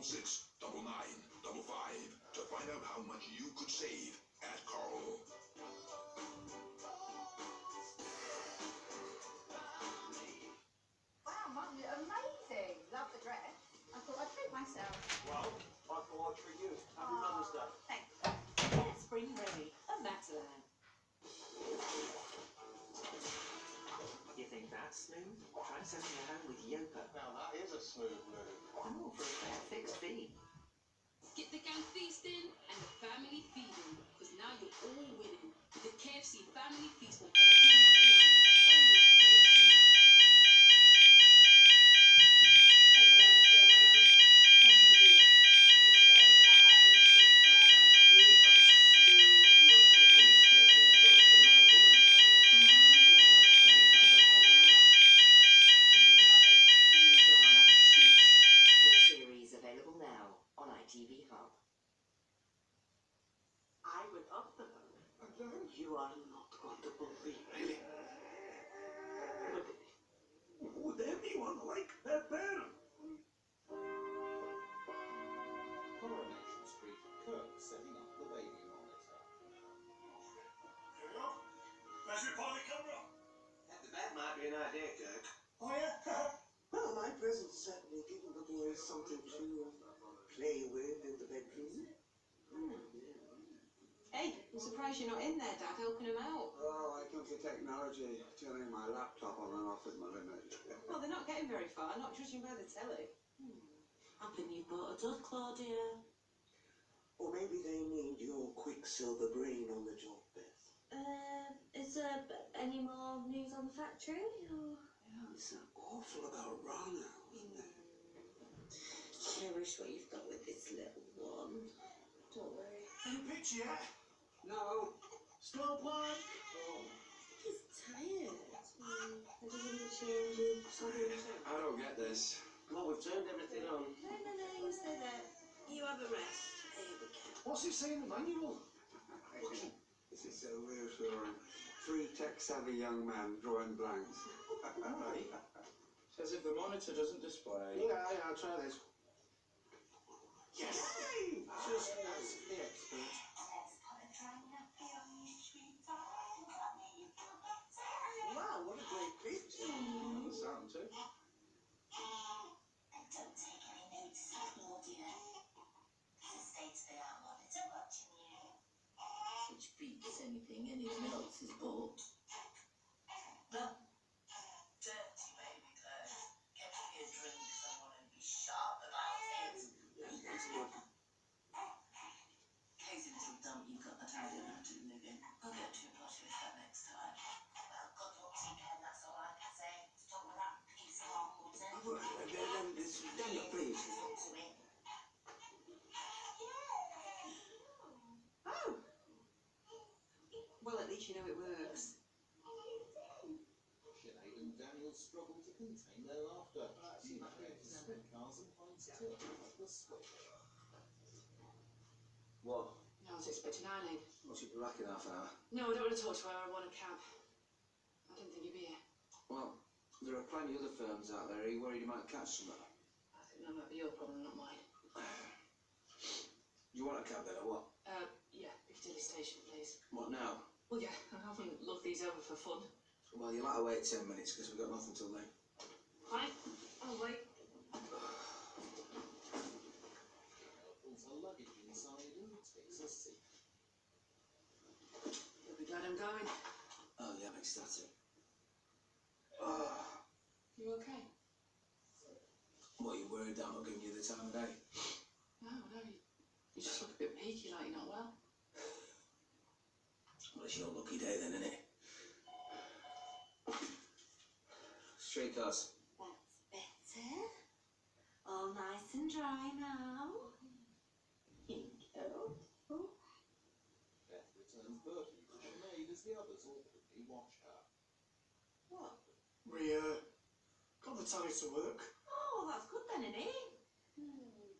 double six, double nine, double five to find out how much you could save at Carl. Wow, Mum, you're amazing. Love the dress. I thought I'd treat myself. Well, I thought I'd treat you. Happy Mother's Day. Oh, Thanks. Yeah, spring ready. And that's a You think that's smooth? Try sending her home with Yopa. Now that is a smooth move. All for a fair fixed fee. Get the gang feasting and the family feeding, because now you're all winning. With the KFC Family Feast for $13.99. Only at KFC. New drama, Cheats. Full series available now on ITV Hub. I went up the moon. You are not going to believe it. Would anyone like pepper? Coronation Street, Kirk setting up the baby monitor. Here we go. Raspberry Pi camera. That might be an idea, Kirk. Oh yeah. well, my presence certainly given the boys something to uh, play with in the bedroom. Hey, I'm surprised you're not in there, Dad, helping him out. Oh, I come to technology, turning my laptop on and off is my limit. Well, they're not getting very far, not judging by the telly. Happen you've bought a dud, Claudia. Or maybe they need your quicksilver brain on the job, Beth. Uh, is there any more news on the factory? Or... It's awful about Rana, isn't it? Cherish what you've got with this little one. Don't worry. Any picture yet? No, Still plan? He's tired. Mm, I just want to change him. Sorry. I don't get this. Well, we've turned everything on. No, no, no, you stay there. You have a rest. Here. What's it say in the manual? this is so reassuring. Three tech-savvy young men drawing blanks. Says if the monitor doesn't display. Yeah, yeah, I'll try this. Yes. Just anything. Anyone else has you know it works. Sinead and Daniel struggle to contain their laughter. She appears to spin cars and finds Tim at the switch. What? No, I was expecting Eileen. Well, she'll be back in half an hour. No, I don't want to talk to her. I want a cab. I didn't think you'd be here. Well, there are plenty of other firms out there. Are you worried you might catch some? I think that might be your problem, not mine. You want a cab then, or what? Uh, yeah, Piccadilly Station, please. What now? Well, yeah, I haven't looked these over for fun. Well, you'll have to wait ten minutes because we've got nothing till then. Fine, I'll wait. Pulls her luggage inside and takes a seat. You'll be glad I'm going. Oh, yeah, I'm ecstatic. Oh, You okay? what, you worried that I'm not giving you the time of day? No, no, you, you just look a bit peaky, like you're not well. Well, it's your lucky day then, isn't it? Streetcars. That's better. All nice and dry now. Here you go. Beth returns Bertie to Sinead as the others awkwardly watch her. What? We, uh, got the tally to work. Oh, that's good then, isn't it? Hmm.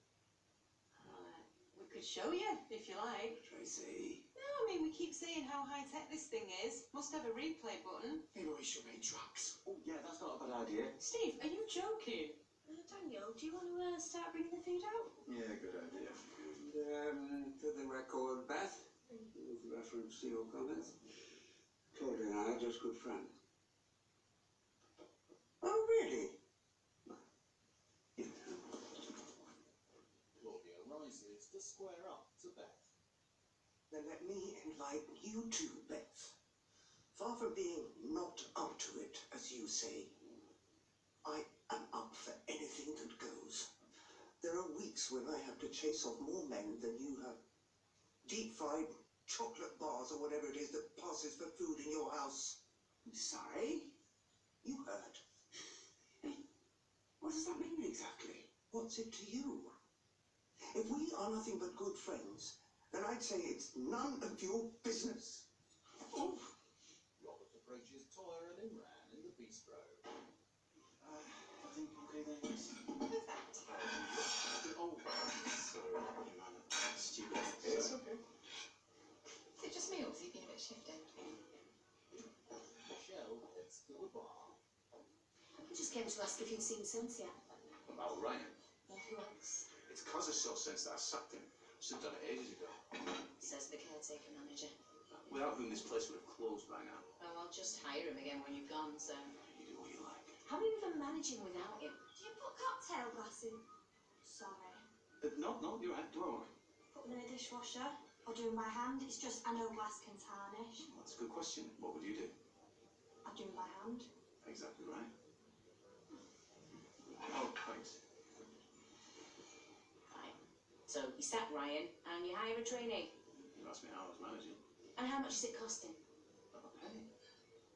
Uh, we could show you, if you like. Tracy. No, I mean, we keep saying how high-tech this thing is. Must have a replay button. Maybe we should make tracks. Oh, yeah, that's not a bad idea. Steve, are you joking? Uh, Daniel, do you want to uh, start bringing the food out? Yeah, good idea. And, um, for the record, Beth. With reference to your comments. Claudia and I are just good friends. Oh, really? Claudia rises to square up to Beth. Then let me enlighten you too, Beth. Far from being not up to it, as you say, I am up for anything that goes. There are weeks when I have to chase off more men than you have deep fried chocolate bars or whatever it is that passes for food in your house. I'm sorry? You heard. What does that mean exactly? What's it to you? If we are nothing but good friends, then I'd say it's none of your business. Oh, Robert approaches Toyah and Imran in the bistro. Uh, I think okay then, yes. Perfect. Oh, sorry, man. Stupid. It's okay. Is it just me or has he been a bit shifty? Michelle heads to the bar. I just came to ask if you'd seen Cynthia. About Ryan. Well, who else? It's cause I saw sense that I sacked him. Should have done it ages ago. Says the caretaker manager. Without whom this place would have closed by now. Oh, I'll just hire him again when you've gone, so. You do what you like. How are you even managing without him? Do you put cocktail glass in? Sorry. Uh, no, no, you're right. Do I want? Put them in a dishwasher or do by hand? It's just I know glass can tarnish. That's a good question. What would you do? I'd do by hand. Exactly right. Oh, thanks. Fine. So you sack Ryan and you hire a trainee. You asked me how I was managing. And how much is it costing? Hey,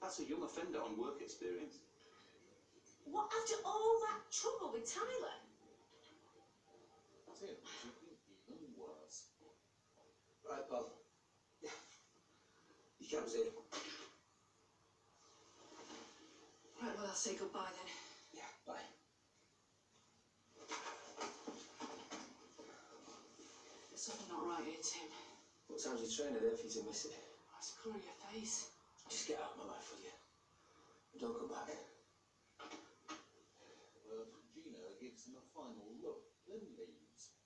that's a young offender on work experience. What after all that trouble with Tyler? Tim looking even worse. Right, pal. He comes here. Right, well, I'll say goodbye then. Yeah, bye. There's something not right here, Tim. What time's your trainer there for you to miss it? That's the colour your face. Just get out of my life, will you? And don't come back. But Gina gives him a final look, then leaves.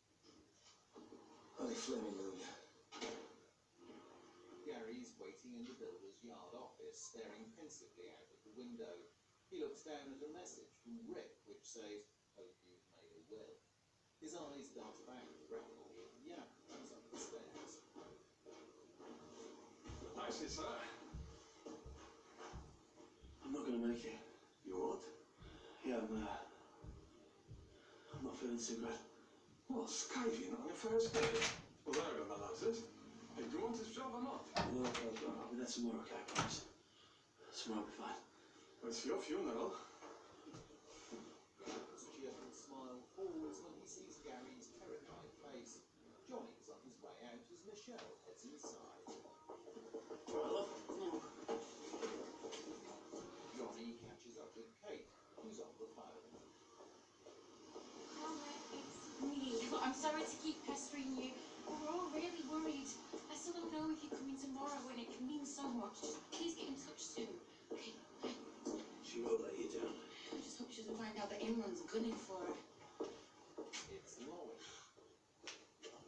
Holy flaming Lugia. Gary's waiting in the builder's yard office, staring pensively out of the window. He looks down at a message from Rick which says, Hope you've made a will. His eyes dart back threateningly at Yap comes up the stairs. Nicely, sir. I'm not gonna make it. You what? Yeah, I'm, uh, I'm not feeling too good. What, skiving on your first day? Well, there are the answers. Hey, do you want this job or not? No, I'll, I'll, I'll be there tomorrow, okay, I promise. Tomorrow I'll be fine. It's your funeral. His cheerful smile falls when he sees Gary's terrified face. Johnny's on his way out as Michelle heads inside. I'm sorry to keep pestering you. but We're all really worried. I still don't know if you're coming tomorrow and it can mean so much. Just please get in touch soon. Okay, bye. She won't let you down. I just hope she doesn't find out that Imran's gunning for her. It's Lois.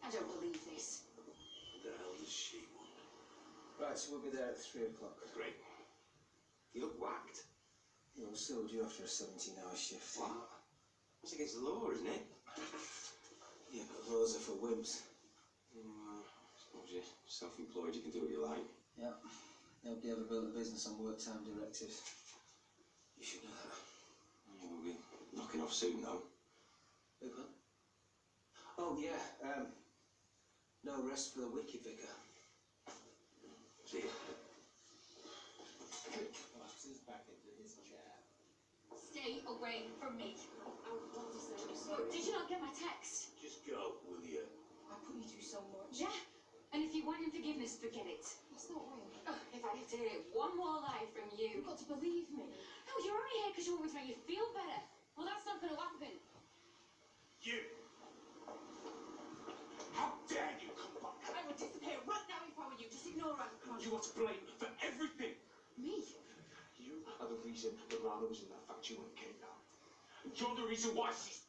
I don't believe this. What The hell does she want? Right, so we'll be there at three o'clock. Great. You look whacked. You know, still due after a 17 hour shift. What? That's against the law, isn't it? Yeah, but those are for wimps. Mm, I suppose you're self-employed, you can do what you like. Yeah. Nobody ever built a business on work time directives. You should know that. Yeah, we'll be knocking off soon, though. Big one. Oh, yeah, um, no rest for the wicked vicar. See ya. Rick back into his chair. Stay away from me. I want to say I'm Look, sorry. did you not get my text? Just go, will you? I put you through so much. Yeah, and if you want in forgiveness, forget it. That's not real. Oh, if I get to hear one more lie from you. You've got to believe me. No, you're only here because you want me to make you feel better. Well, that's not going to happen. You! How dare you come back? I would disappear right now if I were you. Just ignore her. Come on. You are to blame for everything! Me? You are the reason that Rana was in that factory when it came down. You're the reason why she's